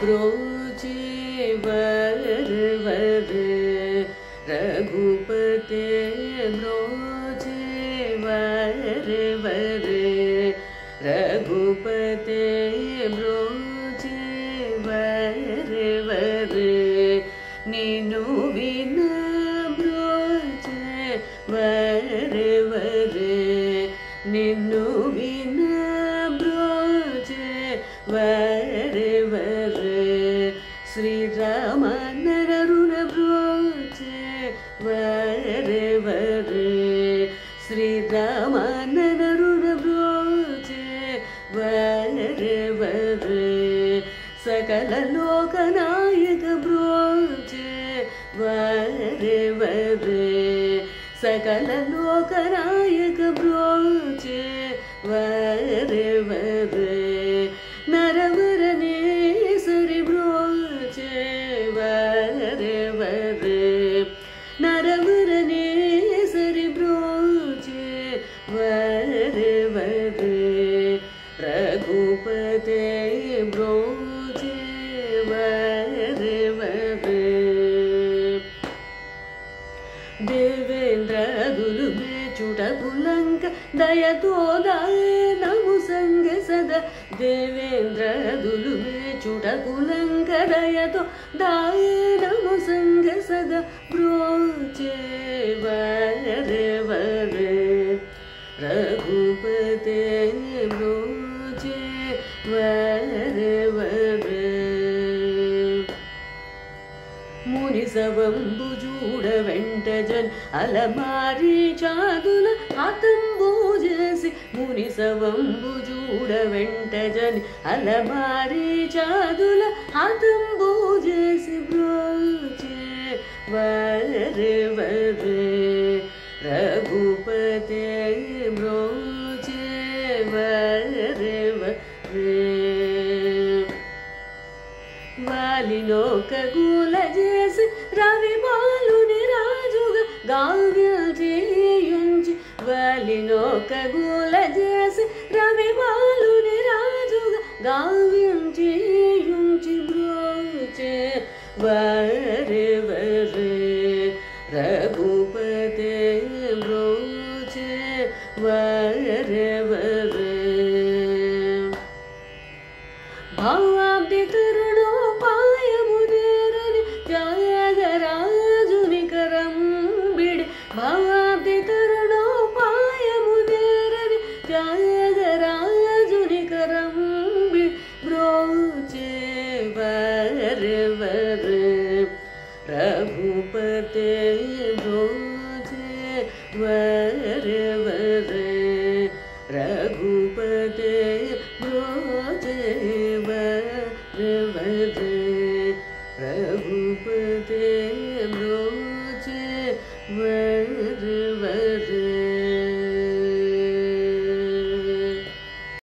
ब्रोजे रघुपते ब्रोजे रघुपते ब्रोजे वरवर नीनु ब्रोजे वरवर नीनु बिना ब्रोजे वर वय वे श्रीरामान रु ब्रो च वेव वदरे सकल लोकयक्रो चे वेव वदरे रघुपते ब्रोचे वरे वरे देवेन्द्र दुलुमे चुटकुलङ्क दयतो नमु सङ्ग सदा देवेन्द्र दुलुमे चुटकुलङ्क दयतो दाय नमु सङ्ग सदा ब्रोचे वरे தரவது ಮುನಿಸವಂಬುಜೂಡ ವೆಂಟಜನ್ ಅಲಮಾರಿ ಚಾದುಲ ಆತಂಬೂಜಸಿ ಮುನಿಸವಂಬುಜೂಡ ವೆಂಟಜನ್ ಅಲಮಾರಿ ಚಾದುಲ ಆತಂಬೂಜಸಿ ಬ್ರೋಚೆ ವರೇ వాలిలోక గూల చేసి రవి బాలుని రాజుగా గావ్యం చేయుంచి వాలిలోక గూల చేసి రవి బాలుని రాజుగా గావ్యం చేయుంచి బ్రోచే వరే వరే రఘుపతే బ్రోచే వరే వరే त्यागराजुनि करम् रघुपते ब्रोचे वर रघुपते रघुपते